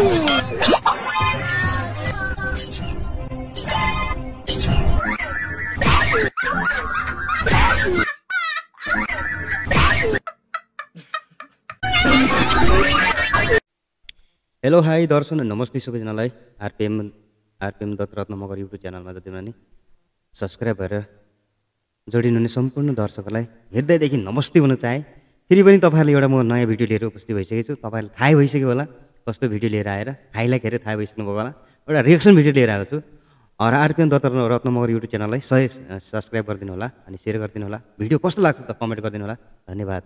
Hello hi दर्शन नमस्ते सबैजनालाई RPM RPM Datta Ratna Magar YouTube च्यानलमा जति पनि सब्सक्राइब भएर जोडिनुहुने सम्पूर्ण दर्शकहरूलाई हृदयदेखि नमस्ते भन्न चाहेँ। फेरि पनि तपाईँहरूले एउटा म नयाँ भिडियो लिएर उपस्थित भइसकेको छु। तपाईँहरूलाई थाहै भइसक्यो होला। कस्तो भिडियो लिएर आएर हाइलाइट हेरेर थाहा भइसक्नु भएको होला। एउटा रिएक्सन भिडियो लिएर आएको छु। र आरपिएम दत्त रत्न मगर युट्युब च्यानललाई सही सब्सक्राइब गरिदिनु होला अनि सेयर गरिदिनु होला। भिडियो कस्तो लाग्छ त कमेन्ट गरिदिनु होला। धन्यवाद।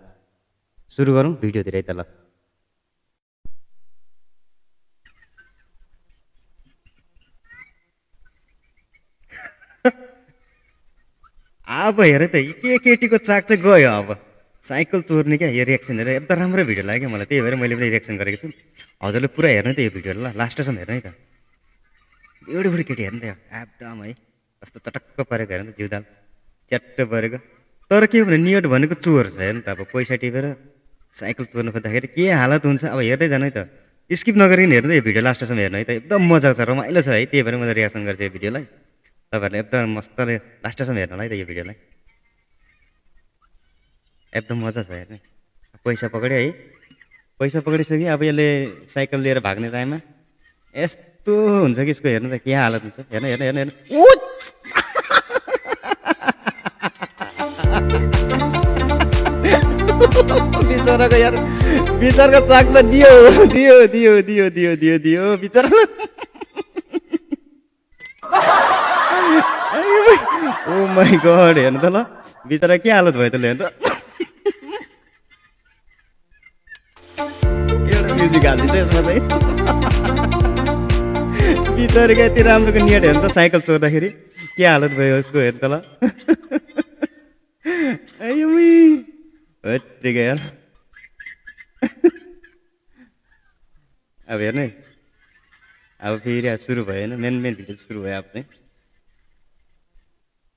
सुरु गरौँ है त ल अब हेर त के केटीको चाक चाहिँ गयो अब। साइकल चोर्ने क्या? यो रिएक्सन हेरेर एकदम राम्रो भिडियो लाग्यो मलाई। त्यही भएर मैले पनि रिएक्सन गरेको छु। हजुरले पुरा हेर्नु त यो भिडियो ल लास्टसम्म हेर्नु है त। एउटै बुढी केटी हेर्नु त एकदम है। कस्तो चटक्क परेको हेर्नु त जिउदाल च्याट्ट परेको। तर के भने नियट भनेको चोर छ हेर्नु त। अब पैसा टिपेर साइकल चोर्नु खोज्दाखेरि के हालत हुन्छ? अब हेर्दै जानु है त। स्किप नगरिकन हेर्नु यो भिडियो लास्टसम्म हेर्नु है त। एकदम मजा छ रमाइलो छ है। त्यही भएर मैले रिएक्सन गर्छु यो भिडियोलाई तपाईँहरूले एकदम मस्तले लास्टसम्म हेर्नु है त यो भिडियोलाई एकदम मजा छ हेर्ने। पैसा पक्रियो है। पैसा पक्रिसक्यो अब यसले साइकल लिएर भाग्ने टाइममा यस्तो हुन्छ कि यसको हेर्नु त के हालत हुन्छ। हेर्नु हेर्नु हेर्नु हेर्नु। बिचराको यार बिचराको चाकमा दियो दियो दियो दियो दियो दियो दियो बिचरा ओ माई गड हेर्नु त ल। बिचरा के हालत भयो त ल हेर्नु त। म्युजिक हालिदिन्छ यसमा चाहिँ। बिचरीको यति राम्रोको नियट हेर्नु त साइकल चोर्दाखेरि। के हालत भयो उसको हेर्नु त ल। अब हेर्नु है। अब फेरि अब सुरु भयो होइन। मेन मेन भिडियो सुरु भयो अब चाहिँ।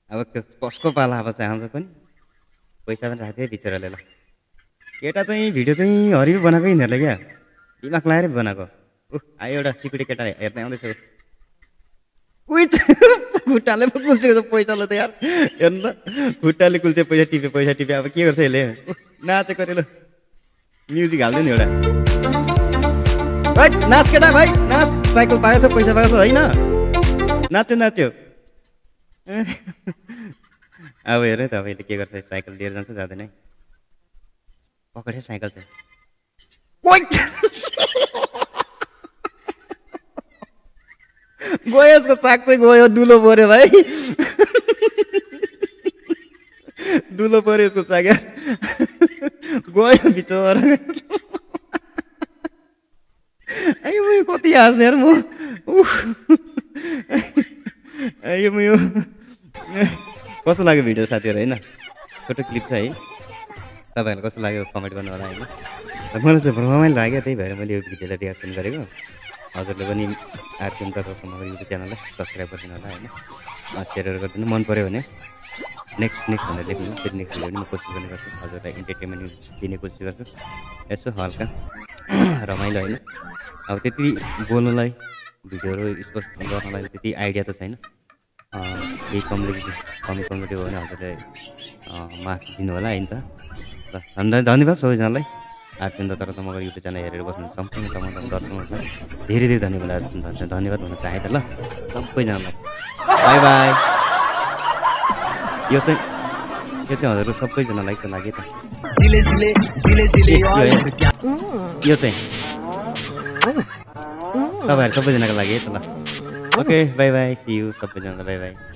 अब कसको पाला अब चाहिँ आउँछ पनि। पैसा पनि राख्थ्यो बिचराले ल। केटा चाहिँ भिडियो चाहिँ हरियो बनाएको यिनीहरूले क्या। दिमाग लगाएर बनाएको ऊ आयो एउटा सिकुटी केटा हेर्दै आउँदैछ खुट्टाले पो कुल्चेको छ पैसाले त यार हेर्नु त खुट्टाले कुल्चे पैसा टिप्यो पैसा टिप्यो अब के गर्छ यसले नाचेको अरे ल म्युजिक हाल्दैन एउटा भाइ नाच केटा भाइ नाच साइकल पाएको छ पैसा पाएको छ होइन नाच्यो नाच्यो अब हेर त अब यसले के गर्छ साइकल लिएर जान्छ जाँदैन है पक्रेँ साइकल चाहिँ गयो यसको चाक चाहिँ गयो दुलो पऱ्यो भाइ। दुलो पऱ्यो यसको चाक गयो बिचरा। म कति हाँस्ने म। आयो म यो। कस्तो लाग्यो भिडियो साथीहरू होइन? छोटो क्लिप छ है। तपाईँहरूलाई कस्तो लाग्यो कमेन्ट गर्नु होला होइन मलाई चाहिँ रमाइलो लाग्यो त्यही भएर मैले यो भिडियोलाई रियाक्सन गरेको। हजुरले पनि आरपिएम मेरो युट्युब च्यानललाई सब्सक्राइब गरिदिनु होला होइन। सेयर गरिदिनु मन पऱ्यो भने नेक्स्ट नेक्स्ट भनेर लेख्नु फेरि नेक्स्ट भिडियो पनि म कोसिस गर्ने गर्छु। हजुरलाई इन्टरटेनमेन्ट दिने कोसिस गर्छु। यसो हल्का रमाइलो होइन। अब त्यति बोल्नुलाई भिडियोहरू स्पोस्ट गर्नलाई त्यति आइडिया त छैन। केही कम्युनिटी कमी कम्युनिटी हो भने हजुरले माफ दिनु होला है नि त। धन्यवाद सबैजनालाई। आजभन्दा तर त मगर युट्युब च्यानल हेरेर बस्नु सम्पूर्ण तपाईँको दर्शकहरूलाई धेरै धेरै धन्यवाद धन्यवाद भन्न चाहेँ त ल सबैजनालाई। बाई बाई यो चाहिँ यो चाहिँ हजुरको सबैजनालाई त। लाग्यो त यो चाहिँ। तपाईँहरू सबैजनाको लागि है त ल। Okay bye bye see you सबैजनालाई बाई बाई